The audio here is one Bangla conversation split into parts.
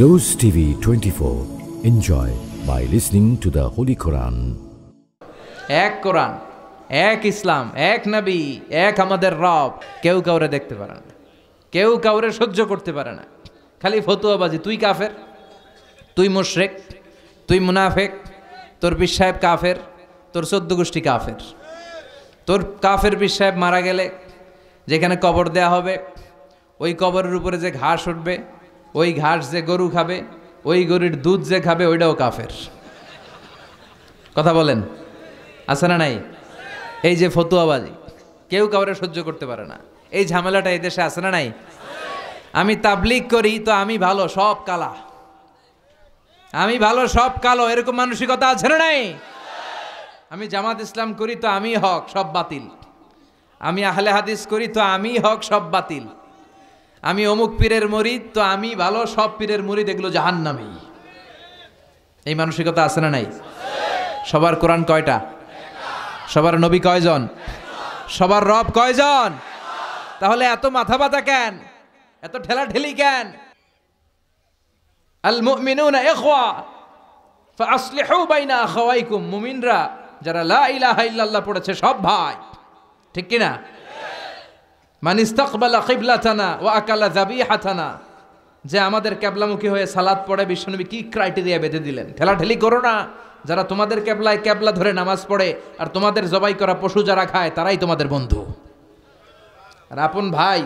Rose TV 24. Enjoy by listening to the Holy Quran. এক কোরআন, এক ইসলাম, এক নবী, এক আমাদের রব। কেউ কাউরে দেখতে পারে না। কেউ কাউরে সহ্য করতে পারে না। খালি ফতুয়াবাজি। তুই কাফের? তুই মুশরেক? তুই মুনাফেক? তোর বিশ কাফের? তোর চোদ্দ গোষ্ঠী কাফের? তোর কাফের বিশ মারা গেলে যেখানে কবর দেয়া হবে, ওই কবরের উপরে যে ঘাস উঠবে ওই ঘাস যে গরু খাবে, ওই গরুর দুধ যে খাবে, ওইটাও কাফের। কথা বলেন। আছে না নাই? এই যে ফতুয়াবাজি, কেউ কাউরে সহ্য করতে পারে না। এই ঝামেলাটা এই দেশে আছে না নাই? আমি তাবলিগ করি তো আমি ভালো, সব কালা। আমি ভালো, সব কালো, এরকম মানসিকতা আছে না নাই? আমি জামাত ইসলাম করি তো আমি হক, সব বাতিল। আমি আহলে হাদিস করি তো আমি হক, সব বাতিল। আমি অমুক পীরের মরিদ, তো আমি ভালো সব পীরের মরিদ এগুলো জাহান্নামী। এই মানসিকতা আছে না নাই? সবার কোরআন কয়টা? সবার নবী কয়জন? সবার রব কয়জন? তাহলে এত মাথা ব্যথা কেন? এত ঠেলা ঠেলি কেন? আল মুমিনুনা ইখওয়া ফাসলিহু বাইনা আখাওয়াইকুম। মুমিনরা, যারা লা ইলাহা ইল্লাল্লাহ পড়েছে, সব ভাই। ঠিক কি না মান ইস্তাকবালা কিবলাতানা ওয়া আকালা যাবিহাতানা। যে আমাদের ক্যাবলামুখী হয়ে সালাদ পড়ে, বিশ্বনবী কি ক্রাইটেরিয়া বেঁধে দিলেন? ঠেলাঠেলি করো না। যারা তোমাদের ক্যাবলায় ক্যাবলা ধরে নামাজ পড়ে আর তোমাদের জবাই করা পশু যারা খায়, তারাই তোমাদের বন্ধু। আর আপন ভাই,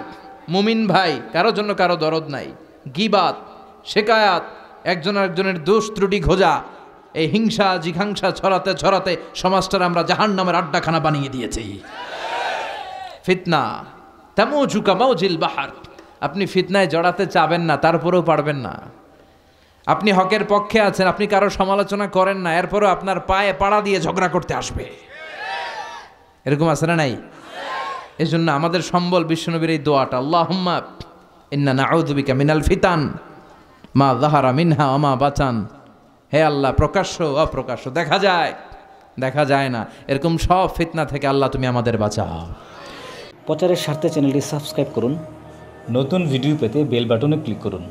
মুমিন ভাই, কারও জন্য কারও দরদ নাই। গিবাত, শেকায়াত, একজন একজনের দোষ ত্রুটি খোঁজা, এই হিংসা, জিঘাংসা ছড়াতে ছড়াতে সমাজটার আমরা জাহান নামের আড্ডাখানা বানিয়ে দিয়েছি। ফিতনা। তেমন ঝুকা মৌজিল বাহার। আপনি ফিতনায় জড়াতে চাবেন না তারপরেও পারবেন না। আপনি হকের পক্ষে আছেন, আপনি কারও সমালোচনা করেন না, এরপরও আপনার পায়ে পাড়া দিয়ে ঝগড়া করতে আসবে। এরকম আছে না নাই? এই জন্য আমাদের সম্বল বিশ্বনবীর এই দোয়াটা আল্লাহ ইন্না নাউদুবিকা মিনাল ফিতান, মা জাহারা মিনহা আমা বাচান হে আল্লাহ, প্রকাশ্য, অপ্রকাশ্য, দেখা যায় দেখা যায় না। এরকম সব ফিতনা থেকে আল্লাহ তুমি আমাদের বাঁচাও। প্রচারের স্বার্থে চ্যানেলটি সাবস্ক্রাইব করুন। নতুন ভিডিও পেতে বেল বাটনে ক্লিক করুন।